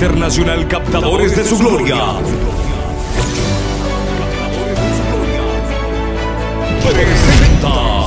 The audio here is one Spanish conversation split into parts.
Internacional Captadores de su Gloria. Presenta.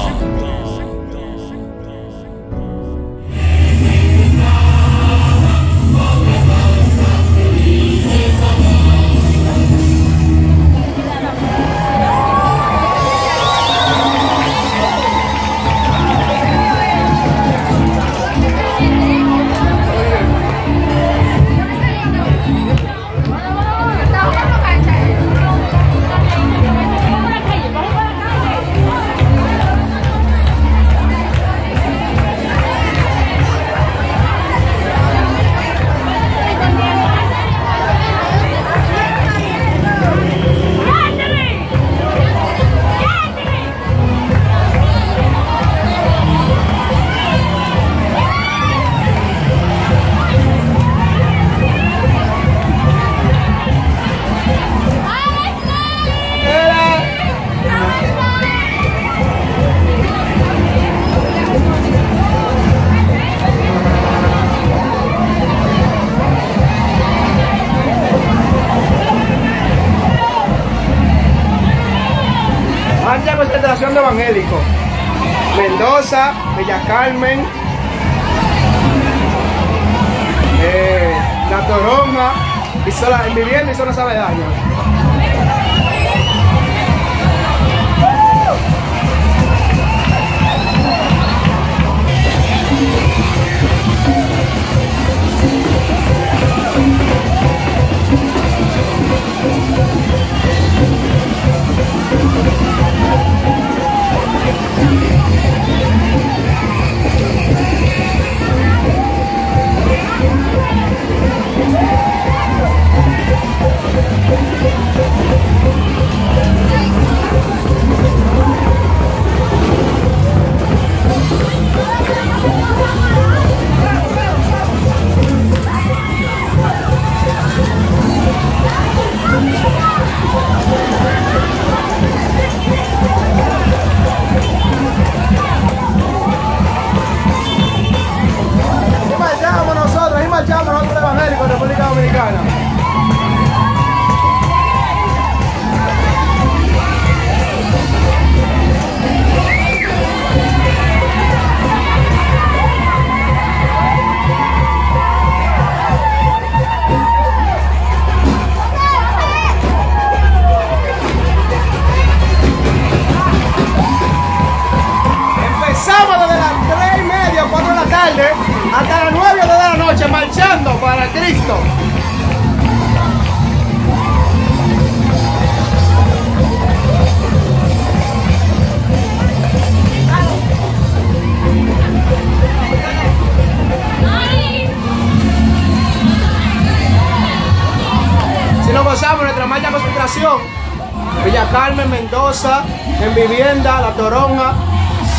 Mendoza, en vivienda, La Toronja,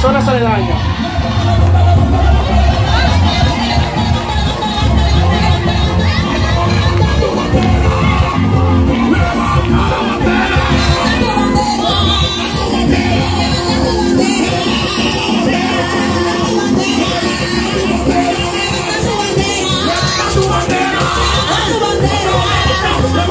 zonas aledañas.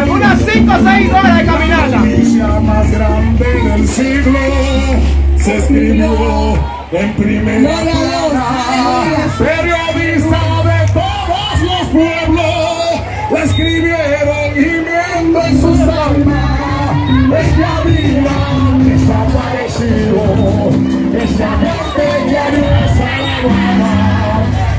Algunas 5 o 6 horas de caminata. noticia más grande del siglo se escribió en primera plana. Periodista de todos los pueblos la escribieron gimiendo en sus almas. Es que había desaparecido esa gente que había salvado.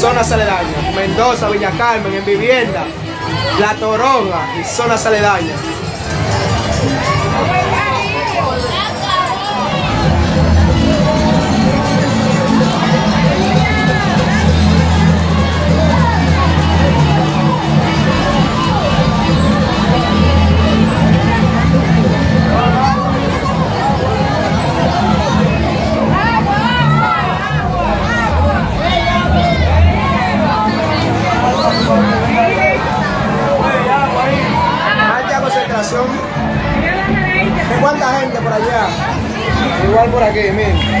zonas aledañas. Mendoza, Villa Carmen, en vivienda, La Toronga y zonas aledañas. ¿Cuánta gente por allá? Igual por aquí, miren.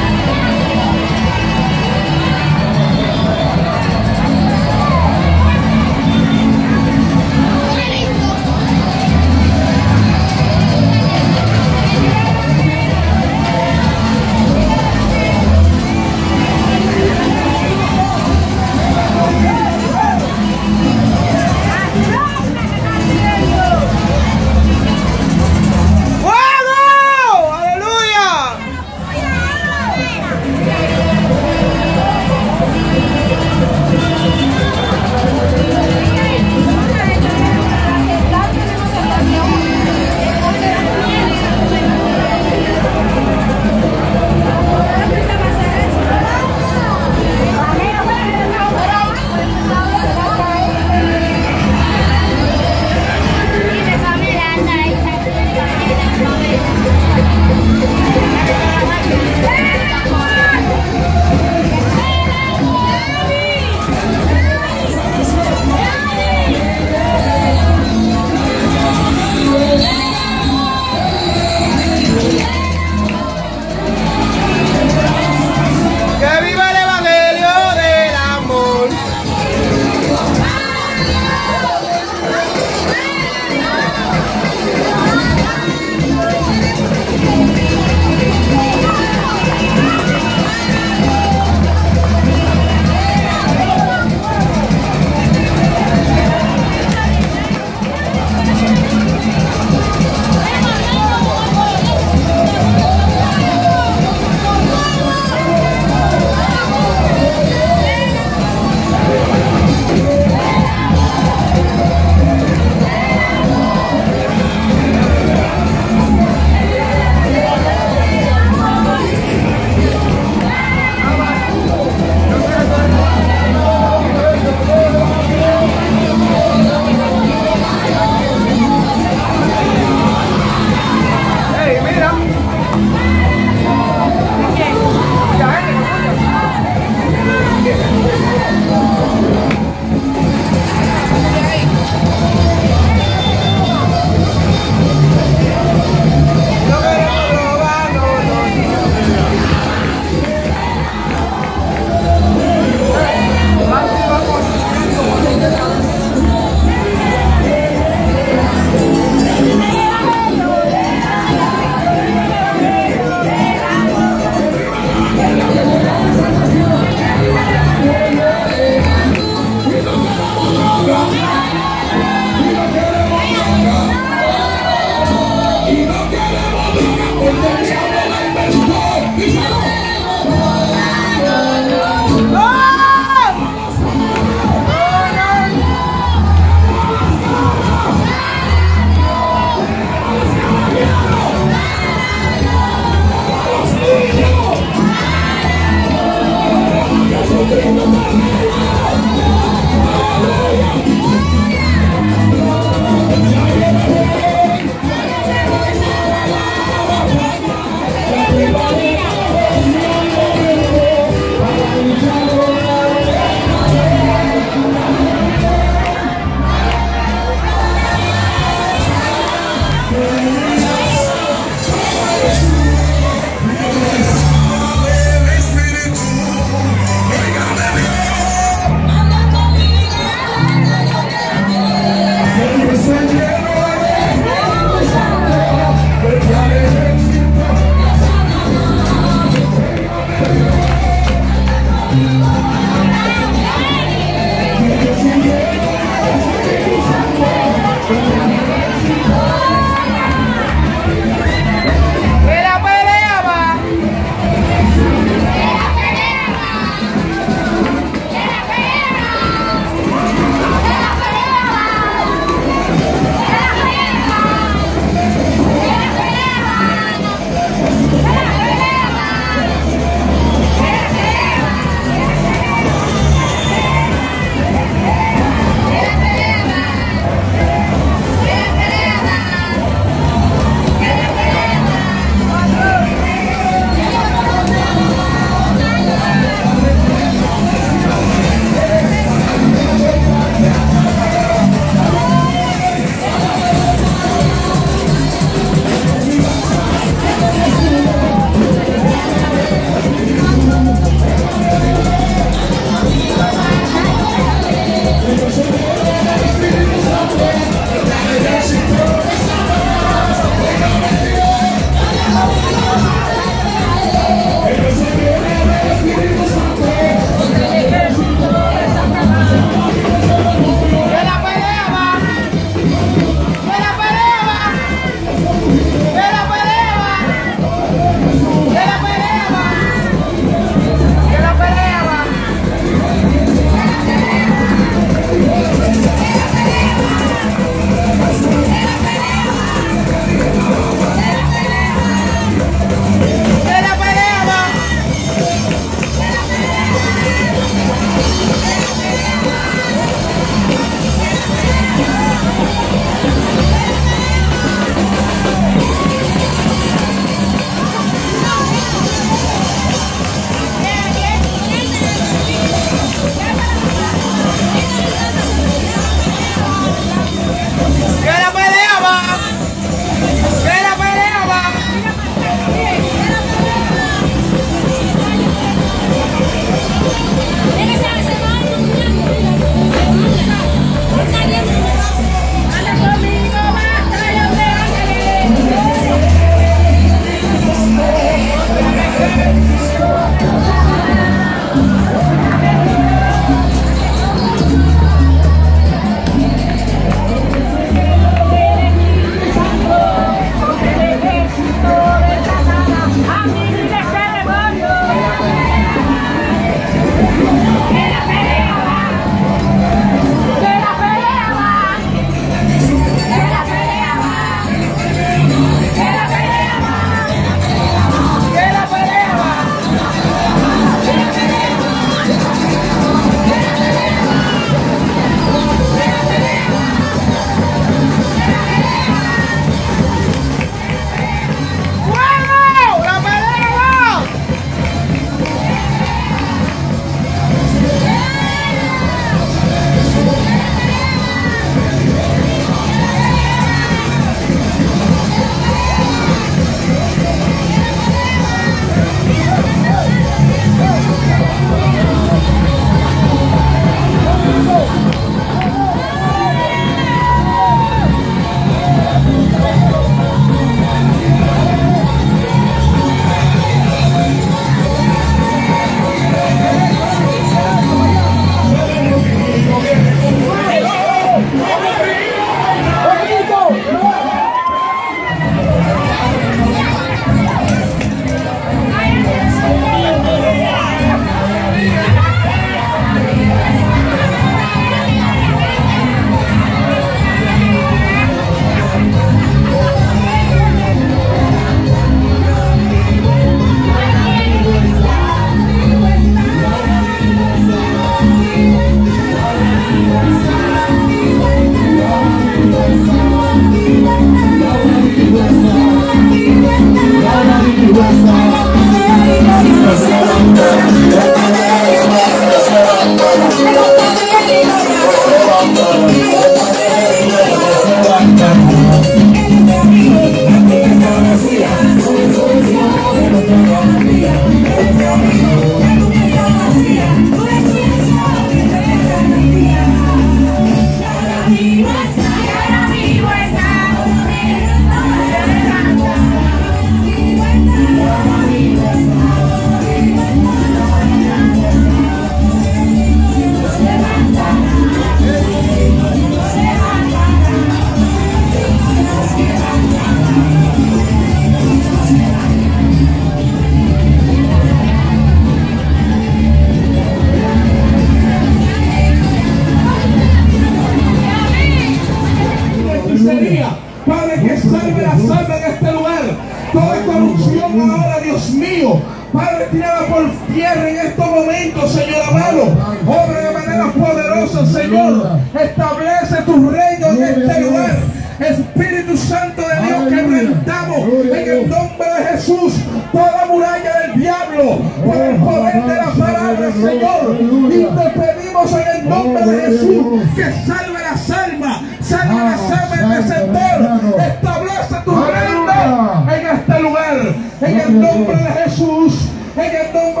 Tierra en estos momentos, Señor amado. Obra de manera poderosa, Señor. Establece tu reino en este lugar. Espíritu Santo de Dios, quebrantamos en el nombre de Jesús toda muralla del diablo por el poder de la palabra, Señor. Y te pedimos en el nombre de Jesús que salve las almas, salve las almas en este sector. Establece tu reino en este lugar. En el nombre de Jesús, en el nombre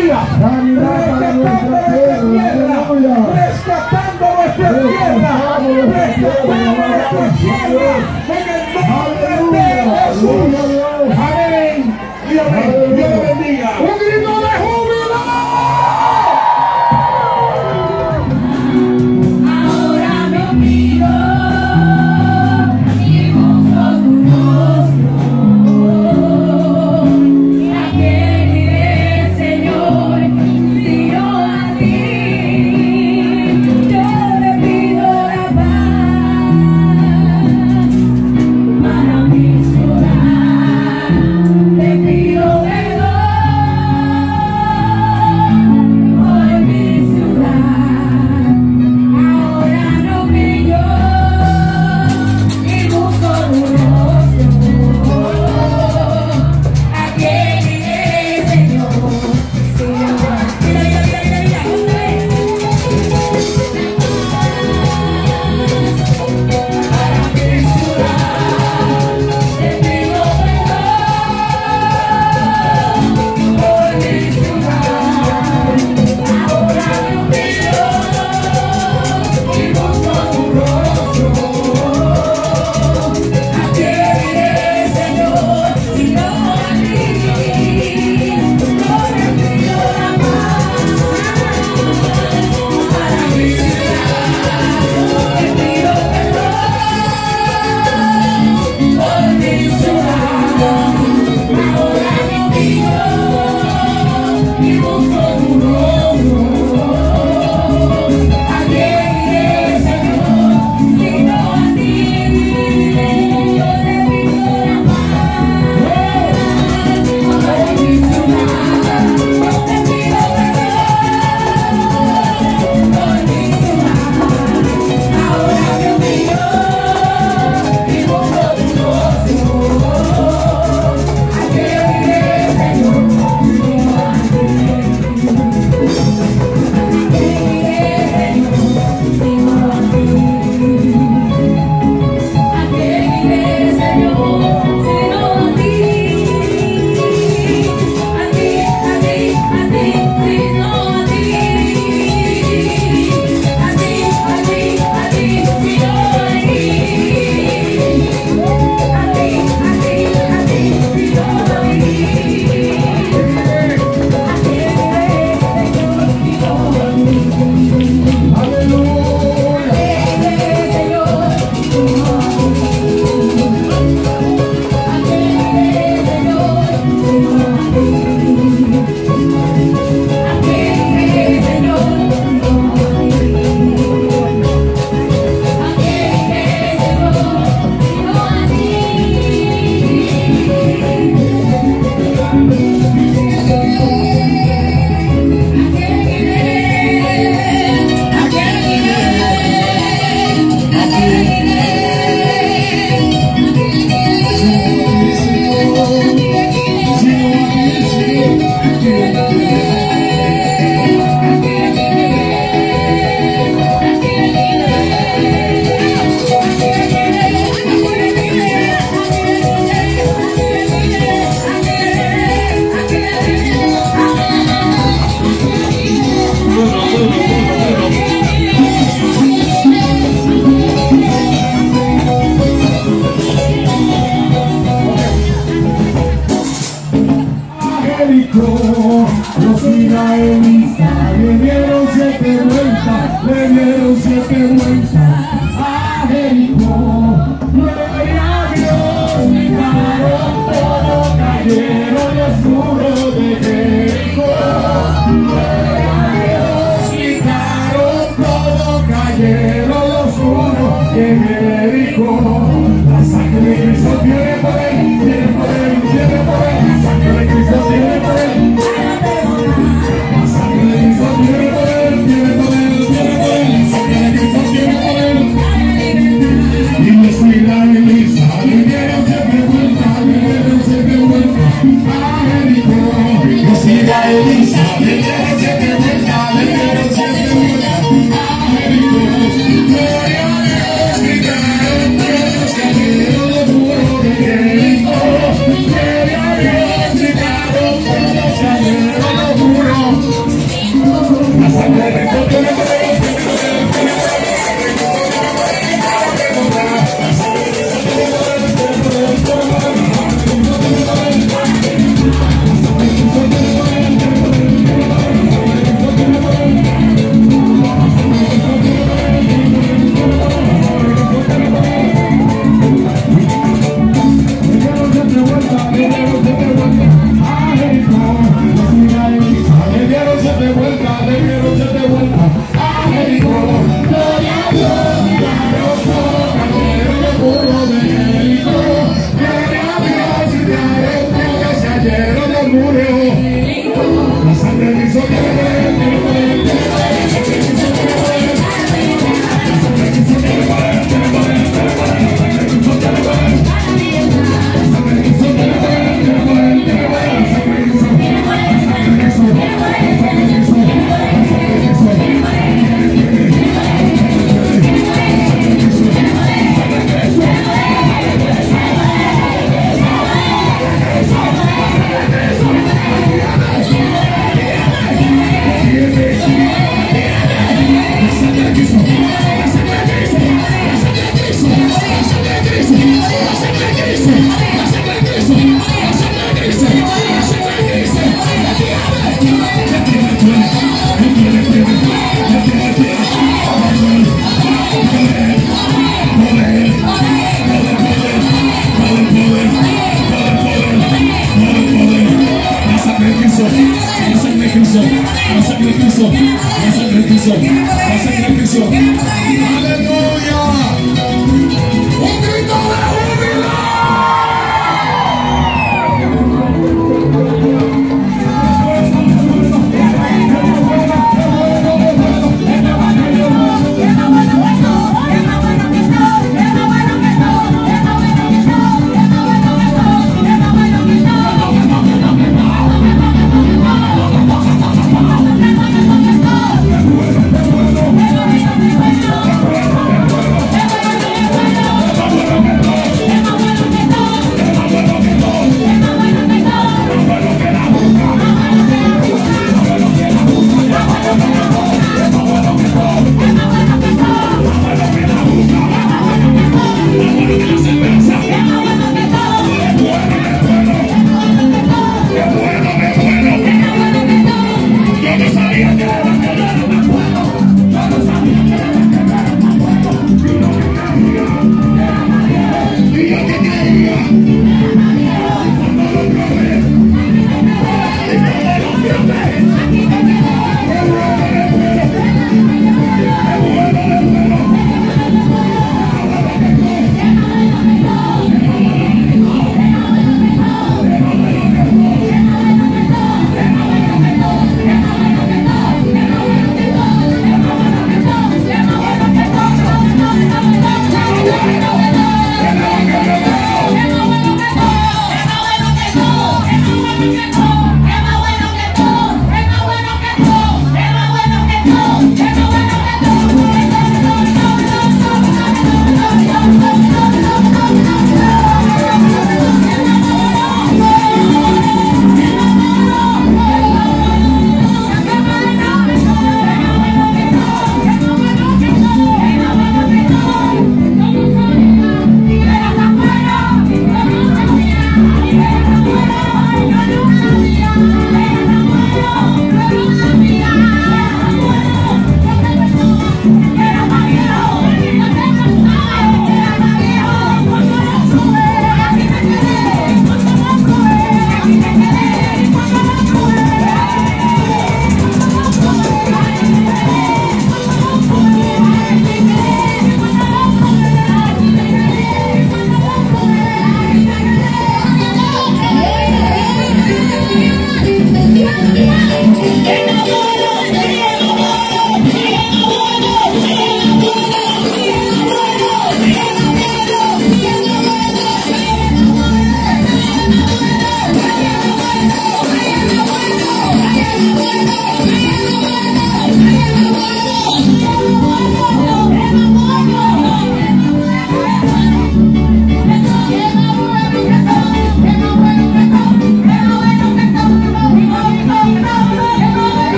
tierra en